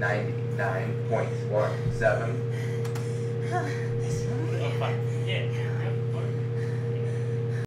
99.17.